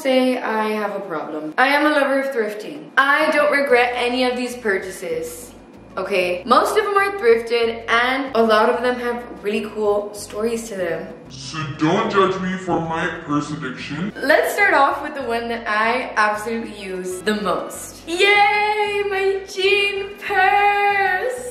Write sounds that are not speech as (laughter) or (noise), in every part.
say I have a problem. I am a lover of thrifting. I don't regret any of these purchases okay? Most of them are thrifted and a lot of them have really cool stories to them. So don't judge me for my purse addiction. Let's start off with the one that I absolutely use the most. Yay, my jean purse!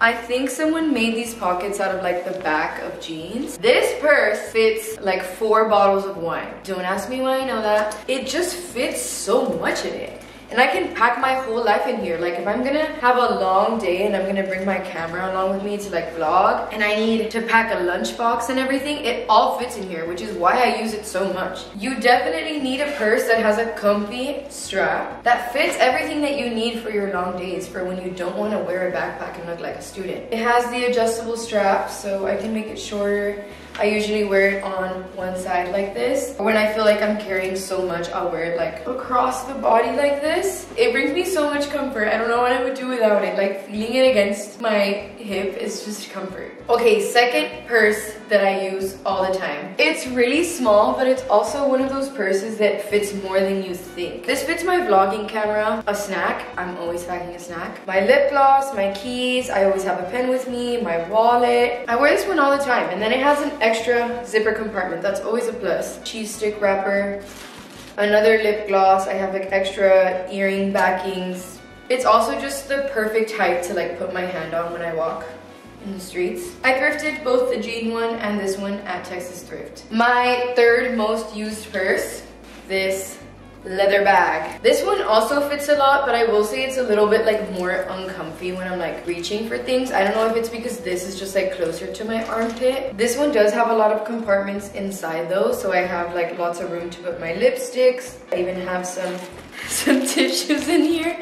I think someone made these pockets out of like the back of jeans. This purse fits like four bottles of wine. Don't ask me why I know that. It just fits so much in it. And I can pack my whole life in here. Like if I'm gonna have a long day and I'm gonna bring my camera along with me to like vlog and I need to pack a lunchbox and everything, it all fits in here, which is why I use it so much. You definitely need a purse that has a comfy strap that fits everything that you need for your long days for when you don't wanna wear a backpack and look like a student. It has the adjustable strap so I can make it shorter I usually wear it on one side like this. When I feel like I'm carrying so much, I'll wear it like across the body like this. It brings me so much comfort. I don't know what I would do without it. Like feeling it against my hip is just comfort. Okay, second purse that I use all the time. It's really small, but it's also one of those purses that fits more than you think. This fits my vlogging camera, a snack. I'm always packing a snack. My lip gloss, my keys. I always have a pen with me, my wallet. I wear this one all the time. And then it has an extra zipper compartment. That's always a plus. Cheese stick wrapper, another lip gloss. I have like extra earring backings. It's also just the perfect height to like put my hand on when I walk in the streets. I thrifted both the jean one and this one at Texas Thrift. My third most used purse, this leather bag. This one also fits a lot, but I will say it's a little bit like more uncomfy when I'm like reaching for things. I don't know if it's because this is just like closer to my armpit. This one does have a lot of compartments inside though, so I have like lots of room to put my lipsticks. I even have some, (laughs) some tissues in here.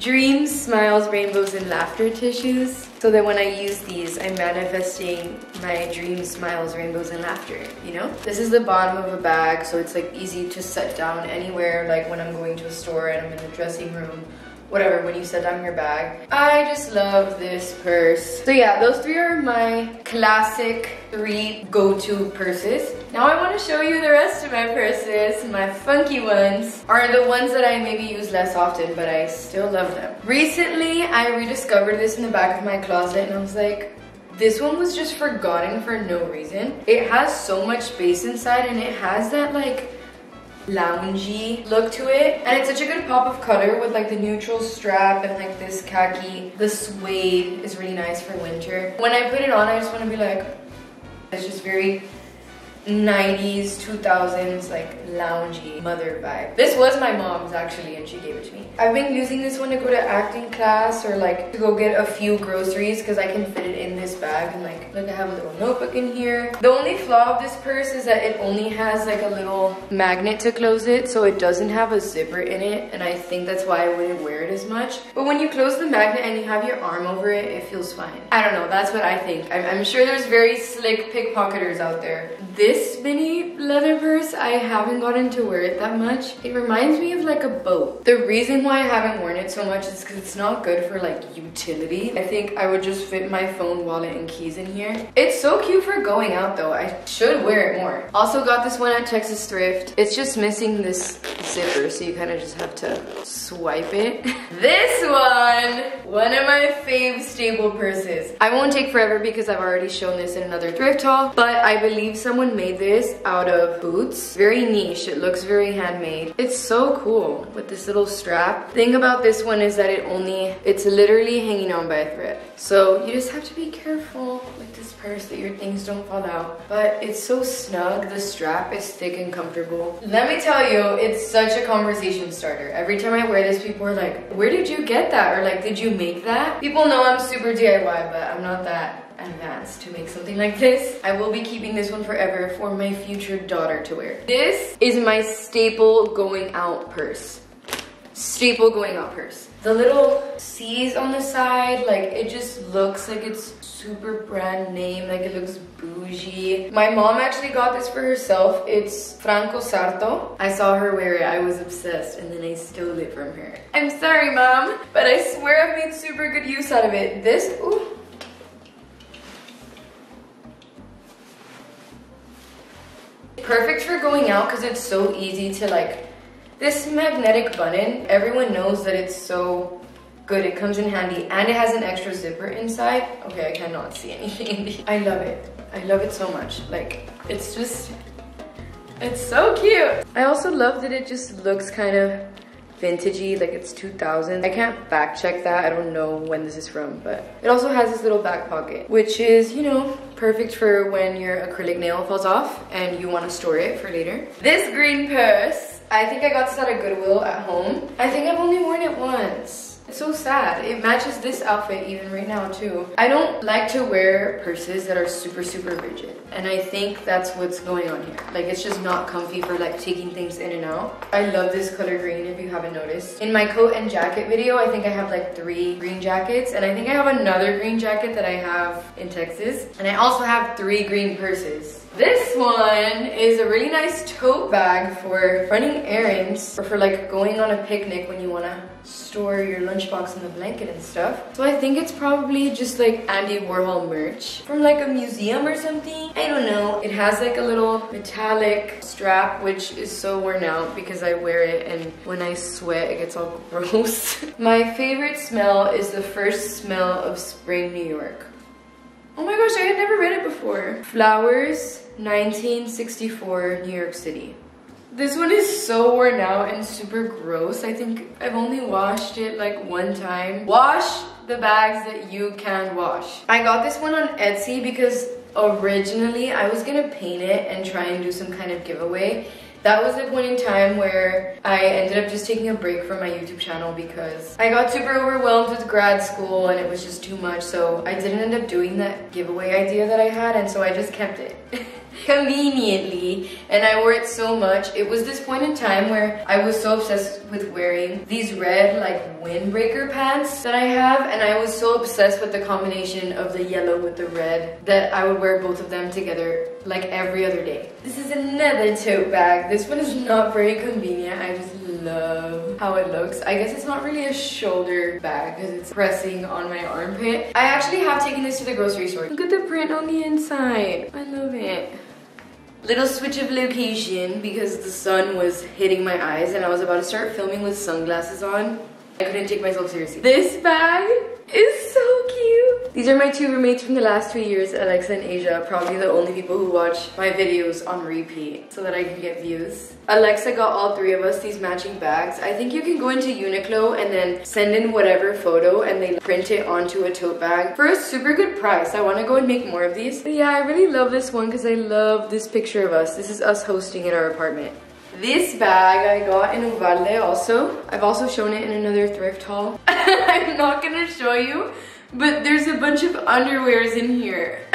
Dreams, smiles, rainbows, and laughter tissues. So that when I use these, I'm manifesting my dreams, smiles, rainbows, and laughter, you know? This is the bottom of a bag, so it's like easy to set down anywhere, like when I'm going to a store and I'm in the dressing room whatever, when you set down your bag. I just love this purse. So yeah, those three are my classic three go-to purses. Now I want to show you the rest of my purses. My funky ones are the ones that I maybe use less often, but I still love them. Recently, I rediscovered this in the back of my closet and I was like, this one was just forgotten for no reason. It has so much space inside and it has that like loungy look to it. And it's such a good pop of color with like the neutral strap and like this khaki. The suede is really nice for winter. When I put it on, I just want to be like, it's just very 90s, 2000s, like loungy mother vibe. This was my mom's actually and she gave it to me. I've been using this one to go to acting class or like to go get a few groceries because I can fit it in this bag and like, look I have a little notebook in here. The only flaw of this purse is that it only has like a little magnet to close it so it doesn't have a zipper in it and I think that's why I wouldn't wear it as much. But when you close the magnet and you have your arm over it, it feels fine. I don't know, that's what I think. I'm, I'm sure there's very slick pickpocketers out there. This this mini leather purse, I haven't gotten to wear it that much. It reminds me of like a boat. The reason why I haven't worn it so much is because it's not good for like utility. I think I would just fit my phone, wallet, and keys in here. It's so cute for going out though. I should wear it more. Also got this one at Texas Thrift. It's just missing this zipper, so you kind of just have to swipe it. (laughs) this one, one of my fave staple purses. I won't take forever because I've already shown this in another thrift haul, but I believe someone made made this out of boots. Very niche, it looks very handmade. It's so cool with this little strap. Thing about this one is that it only, it's literally hanging on by a thread. So you just have to be careful with this purse that your things don't fall out. But it's so snug, the strap is thick and comfortable. Let me tell you, it's such a conversation starter. Every time I wear this, people are like, where did you get that? Or like, did you make that? People know I'm super DIY, but I'm not that advanced to make something like this. I will be keeping this one forever for my future daughter to wear. This is my staple going out purse. Staple going out purse. The little C's on the side, like it just looks like it's super brand name, like it looks bougie. My mom actually got this for herself. It's Franco Sarto. I saw her wear it, I was obsessed, and then I stole it from her. I'm sorry, mom, but I swear I've made super good use out of it. This, ooh, perfect for going out because it's so easy to like This magnetic button, everyone knows that it's so good. It comes in handy and it has an extra zipper inside. Okay, I cannot see anything. (laughs) I love it. I love it so much. Like, it's just, it's so cute. I also love that it just looks kind of vintagey, like it's 2000. I can't back check that. I don't know when this is from, but it also has this little back pocket, which is, you know, perfect for when your acrylic nail falls off and you want to store it for later. This green purse, I think I got this at a Goodwill at home. I think I've only worn it once. It's so sad. It matches this outfit even right now too. I don't like to wear purses that are super, super rigid. And I think that's what's going on here. Like it's just not comfy for like taking things in and out. I love this color green if you haven't noticed. In my coat and jacket video, I think I have like three green jackets. And I think I have another green jacket that I have in Texas. And I also have three green purses. This one is a really nice tote bag for running errands or for like going on a picnic when you wanna store your lunchbox in the blanket and stuff. So I think it's probably just like Andy Warhol merch from like a museum or something. I don't know. It has like a little metallic strap which is so worn out because I wear it and when I sweat it gets all (laughs) gross. My favorite smell is the first smell of spring New York. Oh my gosh, I had never read it before. Flowers, 1964, New York City. This one is so worn out and super gross. I think I've only washed it like one time. Wash the bags that you can wash. I got this one on Etsy because originally I was gonna paint it and try and do some kind of giveaway that was the point in time where I ended up just taking a break from my YouTube channel because I got super overwhelmed with grad school and it was just too much. So I didn't end up doing that giveaway idea that I had and so I just kept it. (laughs) conveniently and I wore it so much. It was this point in time where I was so obsessed with wearing these red like windbreaker pants that I have and I was so obsessed with the combination of the yellow with the red that I would wear both of them together like every other day. This is another tote bag. This one is not very convenient. I just love how it looks. I guess it's not really a shoulder bag because it's pressing on my armpit. I actually have taken this to the grocery store. Look at the print on the inside. I love it. Little switch of location because the sun was hitting my eyes and I was about to start filming with sunglasses on. I couldn't take myself seriously. This bag is so cute. These are my two roommates from the last two years, Alexa and Asia, probably the only people who watch my videos on repeat so that I can get views. Alexa got all three of us these matching bags. I think you can go into Uniqlo and then send in whatever photo and they print it onto a tote bag for a super good price. I want to go and make more of these. But yeah, I really love this one because I love this picture of us. This is us hosting in our apartment. This bag I got in Uvalde also. I've also shown it in another thrift haul. (laughs) I'm not gonna show you, but there's a bunch of underwears in here. (laughs)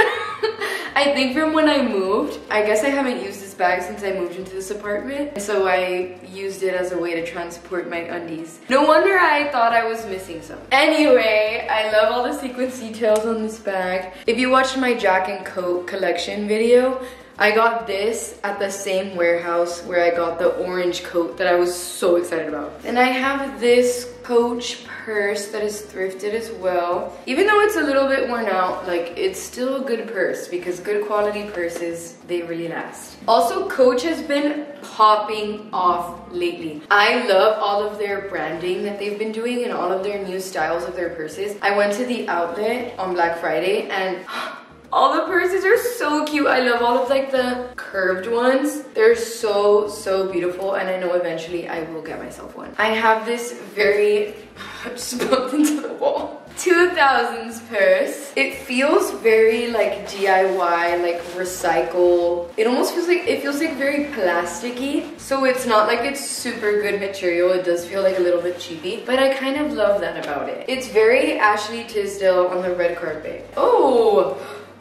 I think from when I moved, I guess I haven't used this bag since I moved into this apartment. So I used it as a way to transport my undies. No wonder I thought I was missing some. Anyway, I love all the sequence details on this bag. If you watched my Jack and Coat collection video, I got this at the same warehouse where I got the orange coat that I was so excited about. And I have this Coach purse that is thrifted as well. Even though it's a little bit worn out, like it's still a good purse because good quality purses, they really last. Also, Coach has been popping off lately. I love all of their branding that they've been doing and all of their new styles of their purses. I went to the outlet on Black Friday and (gasps) all the purses are so cute. I love all of like the curved ones. They're so, so beautiful. And I know eventually I will get myself one. I have this very, (laughs) just bumped into the wall. 2000s purse. It feels very like DIY, like recycle. It almost feels like, it feels like very plasticky. So it's not like it's super good material. It does feel like a little bit cheapy, but I kind of love that about it. It's very Ashley Tisdale on the red carpet. Oh,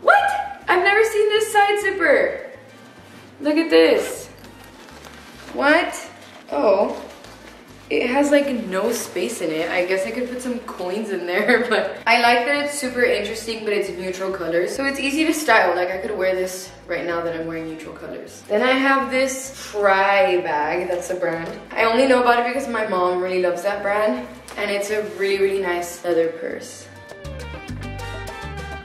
what? I've never seen this side zipper. Look at this. What? Oh, it has like no space in it. I guess I could put some coins in there, (laughs) but I like that it's super interesting, but it's neutral colors. So it's easy to style. Like I could wear this right now that I'm wearing neutral colors. Then I have this Frye bag, that's a brand. I only know about it because my mom really loves that brand. And it's a really, really nice leather purse.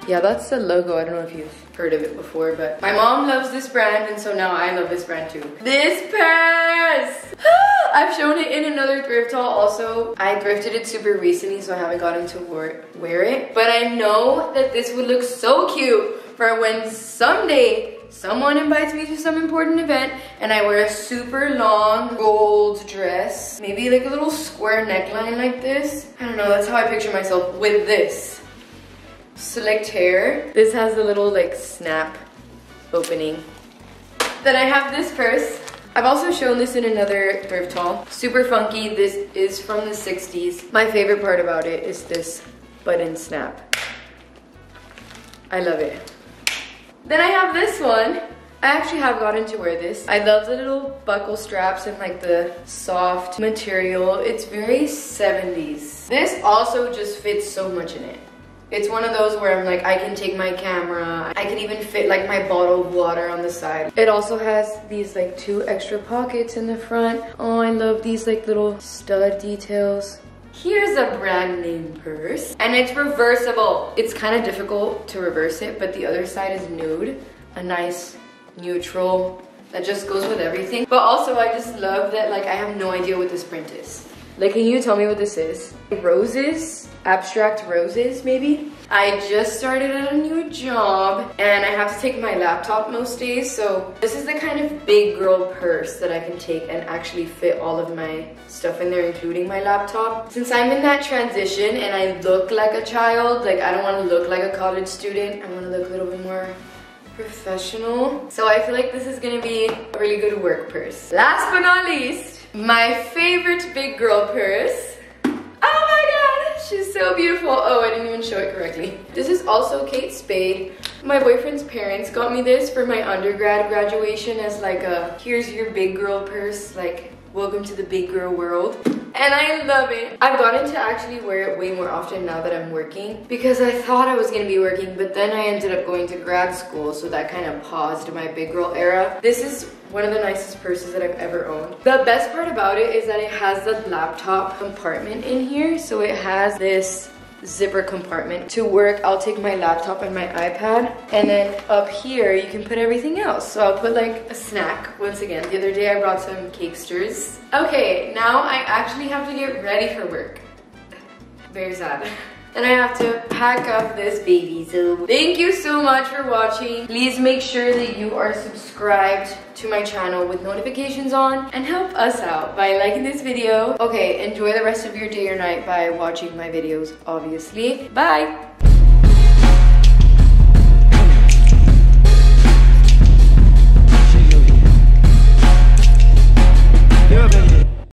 Yeah, that's the logo. I don't know if you've heard of it before, but my mom loves this brand and so now I love this brand too. This purse! (gasps) I've shown it in another thrift haul also. I thrifted it super recently so I haven't gotten to wear it. But I know that this would look so cute for when someday someone invites me to some important event and I wear a super long gold dress. Maybe like a little square neckline like this. I don't know, that's how I picture myself with this slicked hair. This has a little like snap opening. Then I have this purse. I've also shown this in another thrift haul. Super funky, this is from the 60s. My favorite part about it is this button snap. I love it. Then I have this one. I actually have gotten to wear this. I love the little buckle straps and like the soft material. It's very 70s. This also just fits so much in it. It's one of those where I'm like, I can take my camera. I can even fit like my bottle of water on the side. It also has these like two extra pockets in the front. Oh, I love these like little stud details. Here's a brand name purse and it's reversible. It's kind of difficult to reverse it, but the other side is nude. A nice neutral that just goes with everything. But also I just love that like I have no idea what this print is. Like, can you tell me what this is? Roses? Abstract roses, maybe? I just started at a new job and I have to take my laptop most days. So this is the kind of big girl purse that I can take and actually fit all of my stuff in there, including my laptop. Since I'm in that transition and I look like a child, like I don't want to look like a college student. I want to look a little bit more professional. So I feel like this is gonna be a really good work purse. Last but not least, my favorite big girl purse. Oh my god, she's so beautiful. Oh, I didn't even show it correctly. This is also Kate Spade. My boyfriend's parents got me this for my undergrad graduation as like a, here's your big girl purse, like welcome to the big girl world and I love it. I've gotten to actually wear it way more often now that I'm working because I thought I was gonna be working, but then I ended up going to grad school, so that kind of paused my big girl era. This is one of the nicest purses that I've ever owned. The best part about it is that it has the laptop compartment in here, so it has this zipper compartment. To work, I'll take my laptop and my iPad, and then up here, you can put everything else. So I'll put like a snack, once again. The other day I brought some Cakesters. Okay, now I actually have to get ready for work. Very sad. (laughs) and I have to pack up this baby. So thank you so much for watching. Please make sure that you are subscribed to my channel with notifications on and help us out by liking this video. Okay, enjoy the rest of your day or night by watching my videos, obviously. Bye! Yeah, baby.